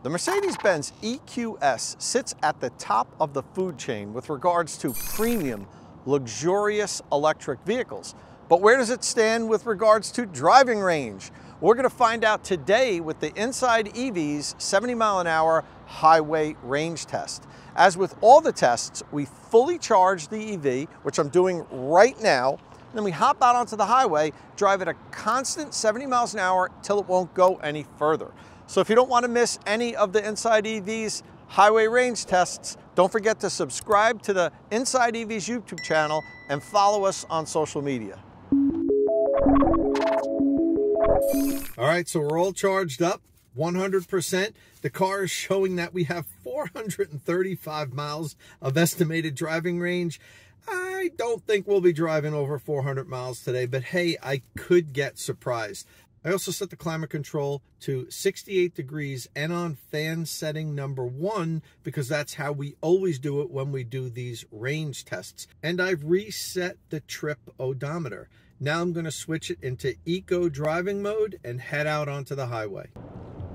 The Mercedes-Benz EQS sits at the top of the food chain with regards to premium, luxurious electric vehicles. But where does it stand with regards to driving range? We're gonna find out today with the InsideEVs 70 mile an hour highway range test. As with all the tests, we fully charge the EV, which I'm doing right now, then we hop out onto the highway, drive at a constant 70 miles an hour till it won't go any further. So if you don't want to miss any of the InsideEVs highway range tests, don't forget to subscribe to the InsideEVs YouTube channel and follow us on social media. All right, so we're all charged up, 100%. The car is showing that we have 435 miles of estimated driving range. I don't think we'll be driving over 400 miles today, but hey, I could get surprised. I also set the climate control to 68 degrees and on fan setting number one because that's how we always do it when we do these range tests. And I've reset the trip odometer. Now I'm going to switch it into eco driving mode and head out onto the highway.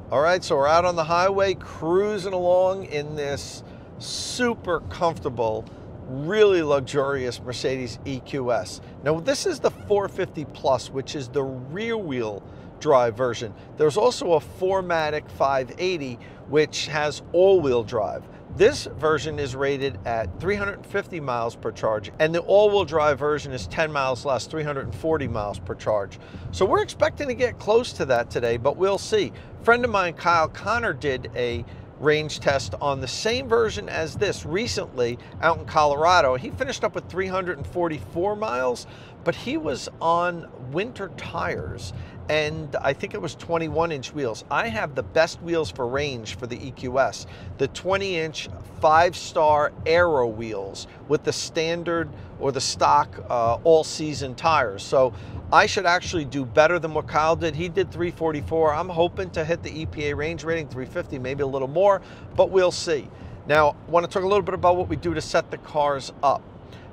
All right, so we're out on the highway cruising along in this super comfortable really luxurious Mercedes EQS. Now this is the 450 Plus, which is the rear wheel drive version. There's also a 4MATIC 580, which has all-wheel drive. This version is rated at 350 miles per charge, and the all-wheel drive version is 10 miles less, 340 miles per charge. So we're expecting to get close to that today, but we'll see. A friend of mine, Kyle Conner, did a range test on the same version as this recently out in Colorado. He finished up with 344 miles, but he was on winter tires and I think it was 21 inch wheels. I have the best wheels for range for the EQS, the 20 inch five star aero wheels with the standard or the stock uh, all season tires. So I should actually do better than what Kyle did. He did 344. I'm hoping to hit the EPA range rating 350, maybe a little more, but we'll see. Now, I want to talk a little bit about what we do to set the cars up.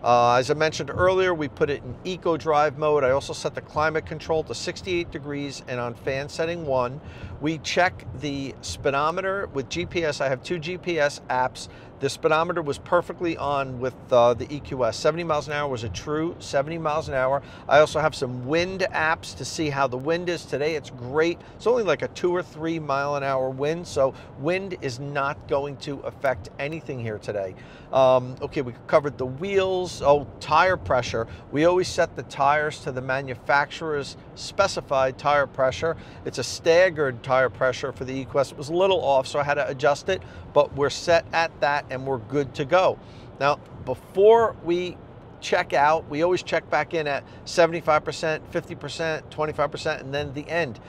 Uh, as I mentioned earlier, we put it in eco drive mode. I also set the climate control to 68 degrees and on fan setting one. We check the speedometer with GPS. I have two GPS apps the speedometer was perfectly on with uh, the EQS. 70 miles an hour was a true 70 miles an hour. I also have some wind apps to see how the wind is today. It's great. It's only like a two or three mile an hour wind, so wind is not going to affect anything here today. Um, okay, we covered the wheels. Oh, tire pressure. We always set the tires to the manufacturer's specified tire pressure. It's a staggered tire pressure for the EQS. It was a little off, so I had to adjust it, but we're set at that and we're good to go. Now, before we check out, we always check back in at 75%, 50%, 25%, and then the end.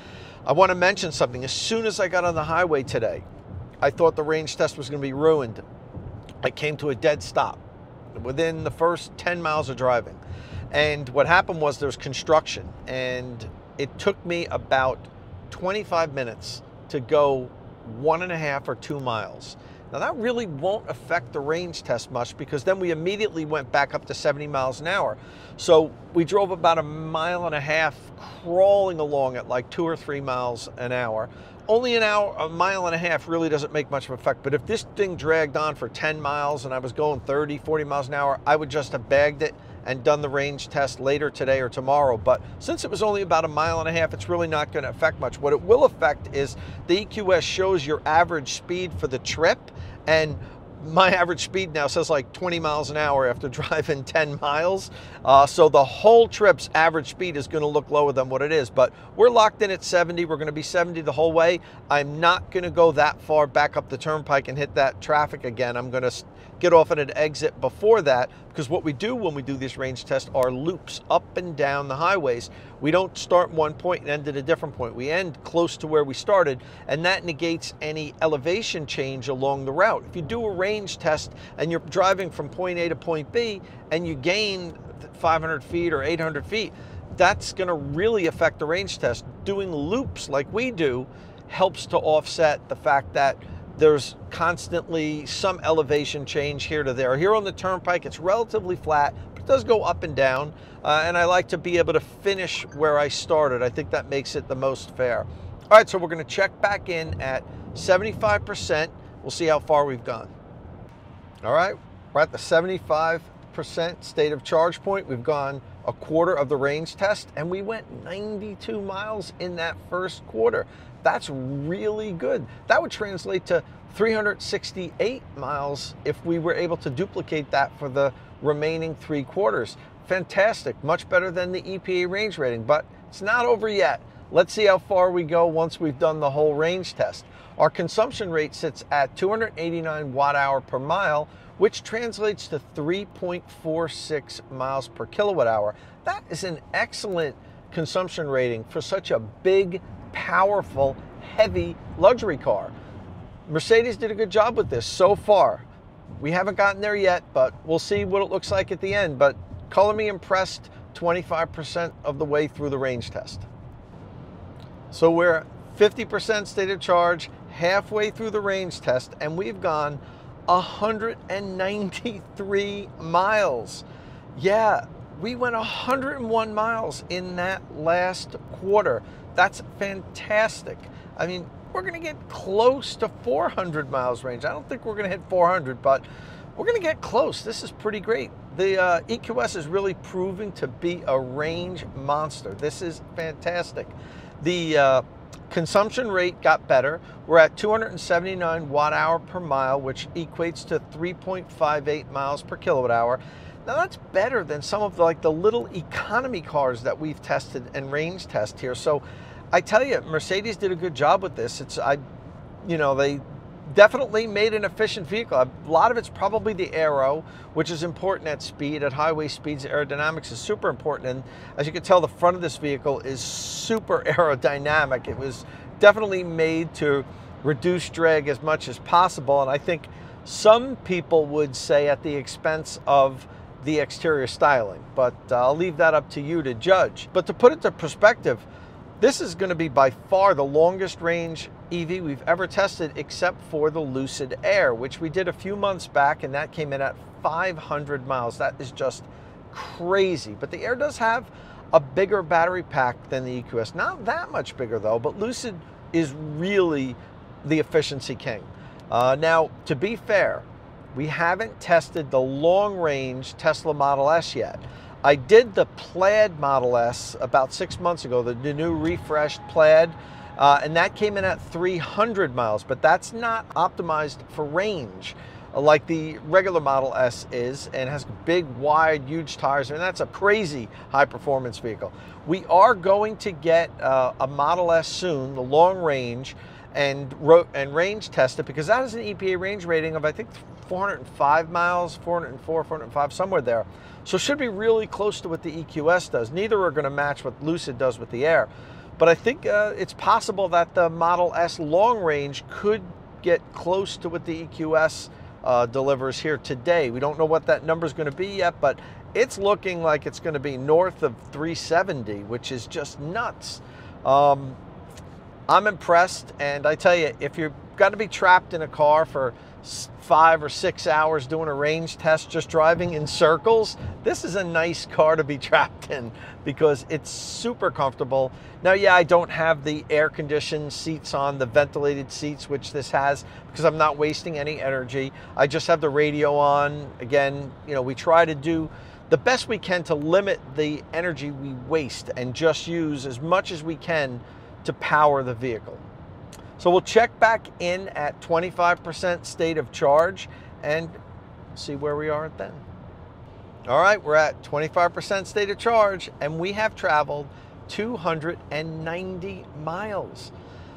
I want to mention something. As soon as I got on the highway today, I thought the range test was going to be ruined. I came to a dead stop within the first 10 miles of driving. And what happened was there was construction, and it took me about 25 minutes to go one and a half or two miles. Now that really won't affect the range test much because then we immediately went back up to 70 miles an hour. So we drove about a mile and a half crawling along at like two or three miles an hour. Only an hour, a mile and a half really doesn't make much of an effect. But if this thing dragged on for 10 miles and I was going 30, 40 miles an hour, I would just have bagged it and done the range test later today or tomorrow. But since it was only about a mile and a half, it's really not going to affect much. What it will affect is the EQS shows your average speed for the trip. And my average speed now says like 20 miles an hour after driving 10 miles. Uh, so the whole trip's average speed is going to look lower than what it is. But we're locked in at 70. We're going to be 70 the whole way. I'm not going to go that far back up the turnpike and hit that traffic again. I'm going to get off at an exit before that because what we do when we do this range test are loops up and down the highways. We don't start one point and end at a different point. We end close to where we started and that negates any elevation change along the route. If you do a range test and you're driving from point A to point B and you gain 500 feet or 800 feet, that's going to really affect the range test. Doing loops like we do helps to offset the fact that there's constantly some elevation change here to there. Here on the turnpike, it's relatively flat, but it does go up and down. Uh, and I like to be able to finish where I started. I think that makes it the most fair. All right, so we're gonna check back in at 75%. We'll see how far we've gone. All right, we're at the 75% state of charge point. We've gone a quarter of the range test and we went 92 miles in that first quarter. That's really good. That would translate to 368 miles if we were able to duplicate that for the remaining three quarters. Fantastic, much better than the EPA range rating, but it's not over yet. Let's see how far we go once we've done the whole range test. Our consumption rate sits at 289 watt hour per mile, which translates to 3.46 miles per kilowatt hour. That is an excellent consumption rating for such a big, powerful, heavy luxury car. Mercedes did a good job with this so far. We haven't gotten there yet, but we'll see what it looks like at the end. But color me impressed 25% of the way through the range test. So we're 50% state of charge, halfway through the range test, and we've gone 193 miles. Yeah, we went 101 miles in that last quarter. That's fantastic. I mean, we're going to get close to 400 miles range. I don't think we're going to hit 400, but we're going to get close. This is pretty great. The uh, EQS is really proving to be a range monster. This is fantastic. The uh, consumption rate got better. We're at 279 watt hour per mile, which equates to 3.58 miles per kilowatt hour. Now that's better than some of the, like the little economy cars that we've tested and range test here. So I tell you, Mercedes did a good job with this. It's I, you know, they definitely made an efficient vehicle. A lot of it's probably the aero, which is important at speed. At highway speeds, aerodynamics is super important. And as you can tell, the front of this vehicle is super aerodynamic. It was definitely made to reduce drag as much as possible. And I think some people would say at the expense of the exterior styling, but uh, I'll leave that up to you to judge. But to put it to perspective, this is going to be by far the longest range EV we've ever tested except for the Lucid Air, which we did a few months back and that came in at 500 miles. That is just crazy. But the Air does have a bigger battery pack than the EQS. Not that much bigger though, but Lucid is really the efficiency king. Uh, now, to be fair, we haven't tested the long range Tesla Model S yet. I did the Plaid Model S about six months ago, the, new refreshed Plaid. Uh, and that came in at 300 miles, but that's not optimized for range like the regular Model S is and has big, wide, huge tires. I and mean, that's a crazy high performance vehicle. We are going to get uh, a Model S soon, the long range, and, and range test it because that is an EPA range rating of, I think, 405 miles, 404, 405, somewhere there. So should be really close to what the EQS does. Neither are going to match what Lucid does with the Air. But I think uh, it's possible that the Model S long range could get close to what the EQS uh, delivers here today. We don't know what that number is going to be yet, but it's looking like it's going to be north of 370, which is just nuts. Um, I'm impressed, and I tell you, if you've got to be trapped in a car for five or six hours doing a range test just driving in circles, this is a nice car to be trapped in because it's super comfortable. Now, yeah, I don't have the air conditioned seats on, the ventilated seats, which this has, because I'm not wasting any energy. I just have the radio on. Again, you know, we try to do the best we can to limit the energy we waste and just use as much as we can to power the vehicle. So we'll check back in at 25% state of charge and see where we are at then. All right, we're at 25% state of charge and we have traveled 290 miles.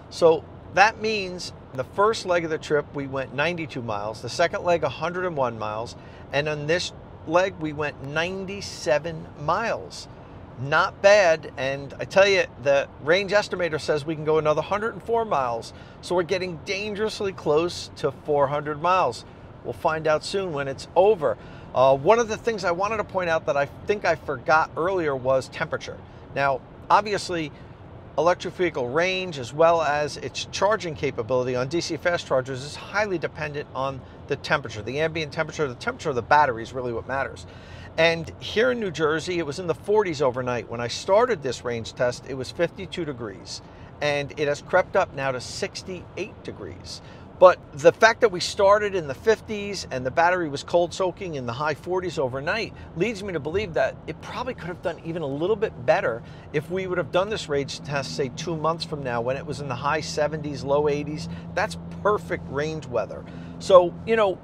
So that means the first leg of the trip we went 92 miles, the second leg 101 miles, and on this leg we went 97 miles not bad. And I tell you, the range estimator says we can go another 104 miles. So we're getting dangerously close to 400 miles. We'll find out soon when it's over. Uh, one of the things I wanted to point out that I think I forgot earlier was temperature. Now, obviously, electric vehicle range as well as its charging capability on DC fast chargers is highly dependent on the temperature. The ambient temperature, the temperature of the battery is really what matters. And here in New Jersey, it was in the 40s overnight. When I started this range test, it was 52 degrees. and it has crept up now to 68 degrees. But the fact that we started in the 50s and the battery was cold soaking in the high 40s overnight leads me to believe that it probably could have done even a little bit better if we would have done this range test, say, two months from now when it was in the high 70s, low 80s. That's perfect range weather. So, you know,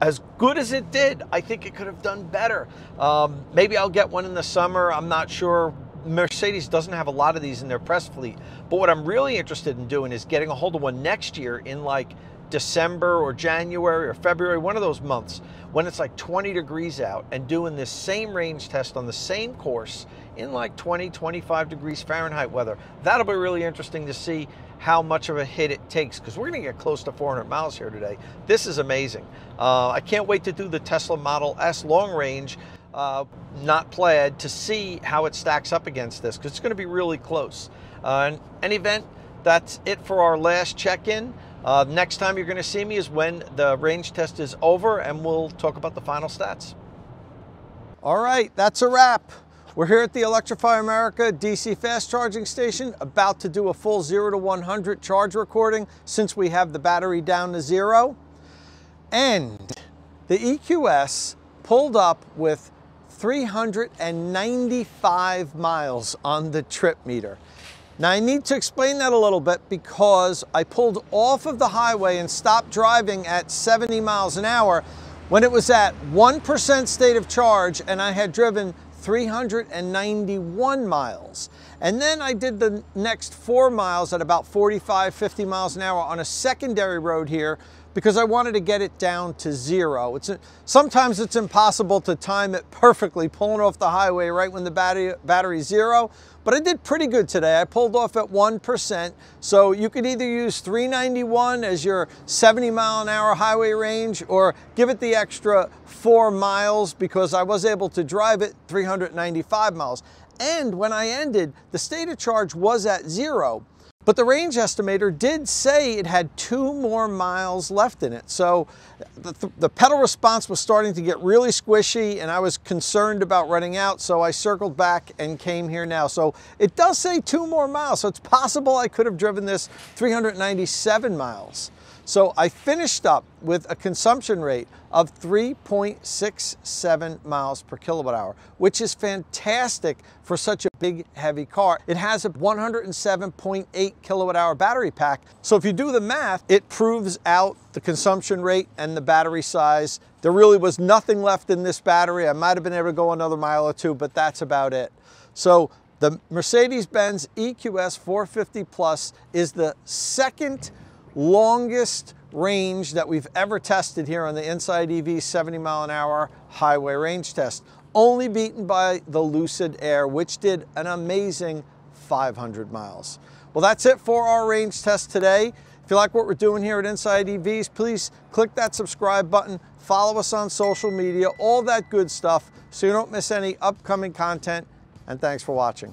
as good as it did, I think it could have done better. Um, maybe I'll get one in the summer. I'm not sure. Mercedes doesn't have a lot of these in their press fleet. But what I'm really interested in doing is getting a hold of one next year in like December or January or February, one of those months when it's like 20 degrees out and doing this same range test on the same course in like 20, 25 degrees Fahrenheit weather. That'll be really interesting to see how much of a hit it takes because we're going to get close to 400 miles here today. This is amazing. Uh, I can't wait to do the Tesla Model S long range, uh, not plaid, to see how it stacks up against this because it's going to be really close. Uh, in any event, that's it for our last check-in. Uh, next time you're going to see me is when the range test is over and we'll talk about the final stats. All right, that's a wrap. We're here at the Electrify America DC fast charging station, about to do a full 0 to 100 charge recording since we have the battery down to zero. And the EQS pulled up with 395 miles on the trip meter. Now I need to explain that a little bit because I pulled off of the highway and stopped driving at 70 miles an hour when it was at 1% state of charge and I had driven 391 miles. And then I did the next four miles at about 45, 50 miles an hour on a secondary road here because I wanted to get it down to zero. It's Sometimes it's impossible to time it perfectly, pulling off the highway right when the battery, battery's zero, but I did pretty good today. I pulled off at 1%, so you could either use 391 as your 70 mile an hour highway range or give it the extra four miles because I was able to drive it 395 miles. And when I ended, the state of charge was at zero. But the range estimator did say it had two more miles left in it. So the, the, pedal response was starting to get really squishy and I was concerned about running out. So I circled back and came here now. So it does say two more miles. So it's possible I could have driven this 397 miles. So I finished up with a consumption rate of 3.67 miles per kilowatt hour, which is fantastic for such a big, heavy car. It has a 107.8 kilowatt hour battery pack. So if you do the math, it proves out the consumption rate and the battery size. There really was nothing left in this battery. I might have been able to go another mile or two, but that's about it. So the Mercedes-Benz EQS 450 Plus is the second longest range that we've ever tested here on the Inside EV 70 mile an hour highway range test, only beaten by the Lucid Air, which did an amazing 500 miles. Well, that's it for our range test today. If you like what we're doing here at InsideEVs, please click that subscribe button, follow us on social media, all that good stuff so you don't miss any upcoming content, and thanks for watching.